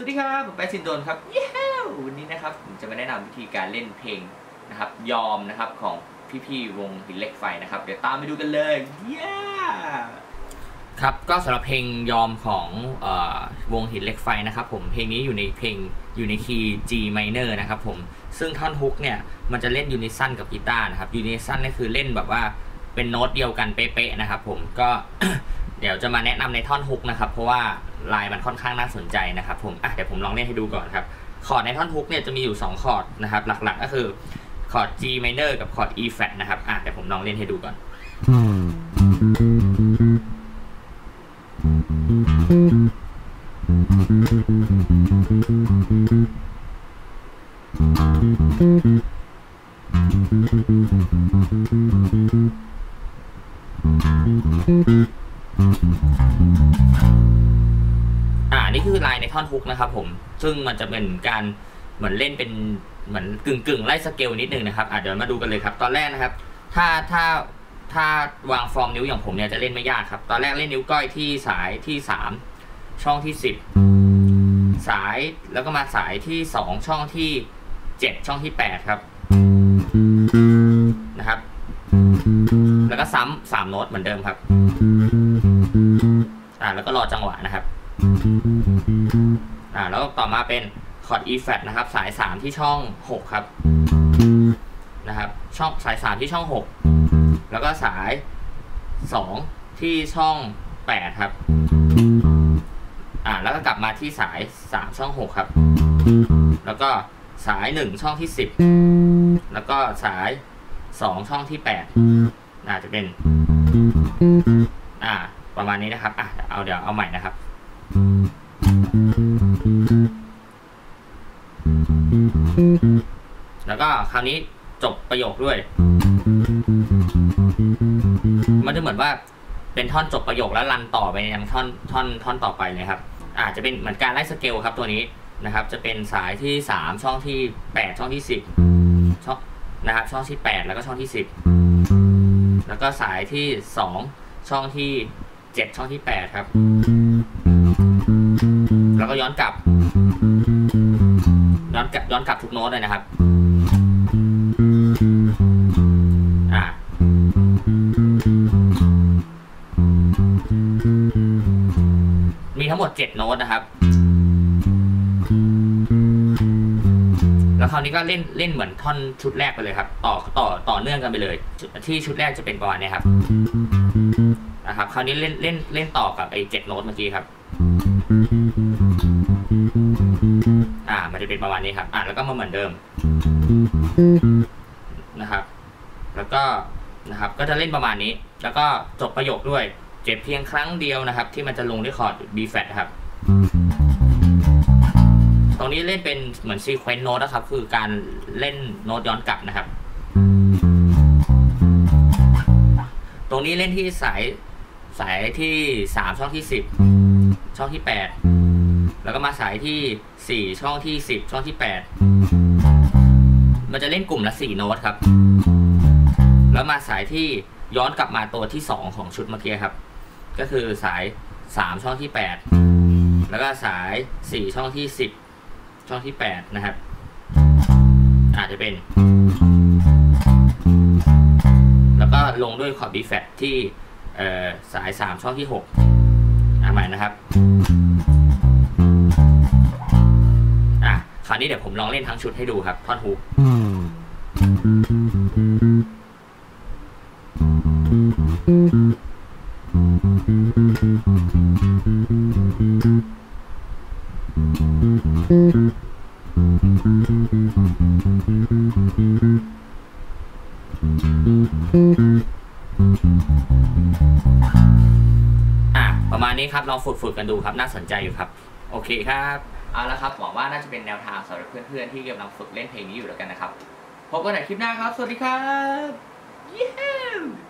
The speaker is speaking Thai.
สวัสดีครับ ผมแป๊ซินโดนครับเย้วันนี้นะครับผมจะมาแนะนำวิธีการเล่นเพลงนะครับ ยอมนะครับของพี่ๆวงหินเหล็กไฟนะครับ เดี๋ยวตามไปดูกันเลยเย้ครับก็สำหรับเพลงยอมของออวงหินเหล็กไฟนะครับ ผมเพลงนี้อยู่ในเพลงอยู่ในคีย์ G minor นะครับผมซึ่งท่อนฮุกเนี่ยมันจะเล่น unison กับกีตาร์นะครับ unison นี่คือเล่นแบบว่าเป็นโน้ตเดียวกันเป๊ะๆนะครับ ผมก็ เดี๋ยวจะมาแนะนำในท่อนฮุกนะครับ เพราะว่าลายมันค่อนข้างน่าสนใจนะครับผมอะเดี๋ยวผมลองเล่นให้ดูก่อนครับคอร์ดในท่อนฮุกเนี่ยจะมีอยู่ 2 คอร์ดนะครับ หลักๆก็คือคอร์ด G minor กับคอร์ด E flat นะครับอะเดี๋ยวผมลองเล่นให้ดูก่อนอ่ ท่อนฮุกนะครับผมซึ่งมันจะเป็นการเหมือนเล่นเป็นเหมือนกึ่งกึ่งไล่สเกลนิดนึงนะครับอะเดี๋ยวมาดูกันเลยครับ ตอนแรกนะครับ ถ้าถ้าถ้าวางฟอร์มนิ้วอย่างผมเนี่ยจะเล่นไม่ยากครับ ตอนแรกเล่นนิ้วก้อยที่สายที่สามช่องที่สิบสายแล้วก็มาสายที่สองช่องที่เจ็ดช่องที่แปดครับนะครับ แล้วก็ซ้ำสามโน้ตเหมือนเดิมครับอ่าแล้วก็รอจังหวะนะครับ อ่าแล้วต่อมาเป็นคอร์ด E flat นะครับ สาย 3 ที่ช่อง 6 ครับนะครับช่องสาย 3 ที่ช่อง 6 แล้วก็สาย 2 ที่ช่อง 8 ครับอ่าแล้วก็กลับมาที่สาย 3 ช่อง 6 ครับ แล้วก็สาย 1 ช่องที่ 10 แล้วก็สาย 2 ช่องที่8อาจจะเป็น อ่า ประมาณนี้นะครับ อะ เอาเดี๋ยวเอาใหม่นะครับ แล้วก็คราวนี้จบประโยคด้วย มันจะเหมือนว่าเป็นท่อนจบประโยคแล้วรันต่อไปยังท่อนท่อนท่อนต่อไปเลยครับ อาจจะเป็นเหมือนการไล่สเกลครับตัวนี้นะครับ จะเป็นสายที่ 3 ช่องที่ 8 ช่องที่ 10 ช่องนะครับ ช่องที่ 8 แล้วก็ช่องที่ 10 แล้วก็สายที่ 2 ช่องที่ 7 ช่องที่ 8 ครับ ย้อนกลับย้อนกลับทุกโน้ตเลยนะครับอ่ามีทั้งหมด 7 โน้ตนะครับ แล้วคราวนี้ก็เล่นเล่นเหมือนท่อนชุดแรกไปเลยครับ ต่อต่อต่อเนื่องกันไปเลย ที่ชุดแรกจะเป็นประมาณนี้ครับ นะครับ คราวนี้เล่นเล่นเล่นต่อกับไอ้เจ็ดโน้ตเมื่อกี้ครับ เป็นประมาณนี้ครับ อ่าแล้วก็มาเหมือนเดิมนะครับ แล้วก็นะครับก็จะเล่นประมาณนี้ แล้วก็จบประโยคด้วย เจ็บเพียงครั้งเดียวนะครับ ที่มันจะลงด้วยคอร์ด B flat ครับ ตรงนี้เล่นเป็นเหมือน sequence โน้ตนะครับ คือการเล่นโน้ตย้อนกลับนะครับ ตรงนี้เล่นที่สายสายที่สามช่องที่สิบช่องที่แปด แล้วก็มาสายที่สี่ช่องที่สิบช่องที่แปดมันจะเล่นกลุ่มละสี่โน้ตครับ แล้วมาสายที่ย้อนกลับมาตัวที่สองของชุดเมื่อกี้ครับ ก็คือสายสามช่องที่แปดแล้วก็สายสี่ช่องที่สิบช่องที่แปดนะครับ อาจจะเป็น แล้วก็ลงด้วยคอร์ด B flat ที่สาย 3 ช่องที่6อ่าใหม่นะครับ นี้เดี๋ยวผมลองเล่นทั้งชุดให้ดูครับ ท่อนฮุกอะประมาณนี้ครับลองฝึกฝึกกันดูครับน่าสนใจอยู่ครับ โอเคครับ เอาละครับหวังว่าน่าจะเป็นแนวทางสำหรับเพื่อนๆที่กำลังฝึกเล่นเพลงนี้อยู่แล้วกันนะครับ พบกันในคลิปหน้าครับ สวัสดีครับ เย้